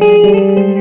Música